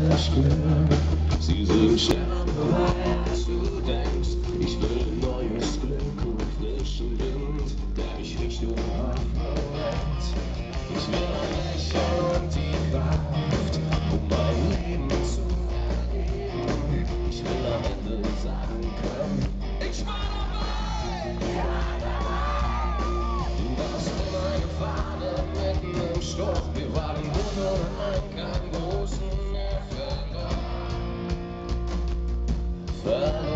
Glück. Sie sind schneller als du denkst. Ich will neues Glück und frischen Wind, der mich Richtung lenkt. Ich will ein Lächeln und die Kraft, um mein Leben zu erleben. Ich will am Ende sagen können, ich war dabei. Du warst immer Fahne mitten im Sturm. Wir waren nur Anker im großen Verloren.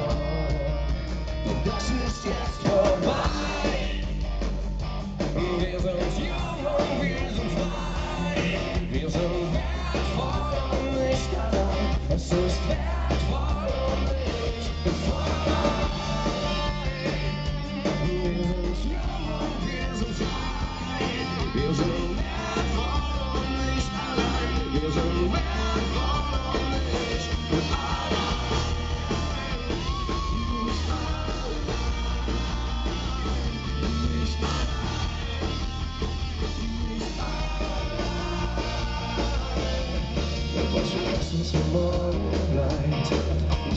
Und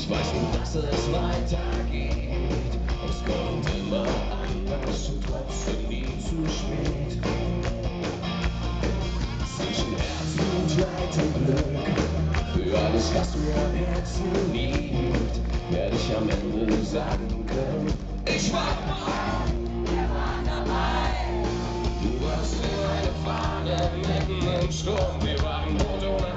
Ich weiß nur, dass es weitergeht. Es kommt immer anders und trotzdem nie zu spät. Zwischen Herz und Leid und Glück. Für alles, was mir am Herzen liegt, werde ich am Ende sagen können: Ich war dabei. Wir waren dabei. Du warst in eine Fahne mitten im Sturm. Wir waren Boot ohne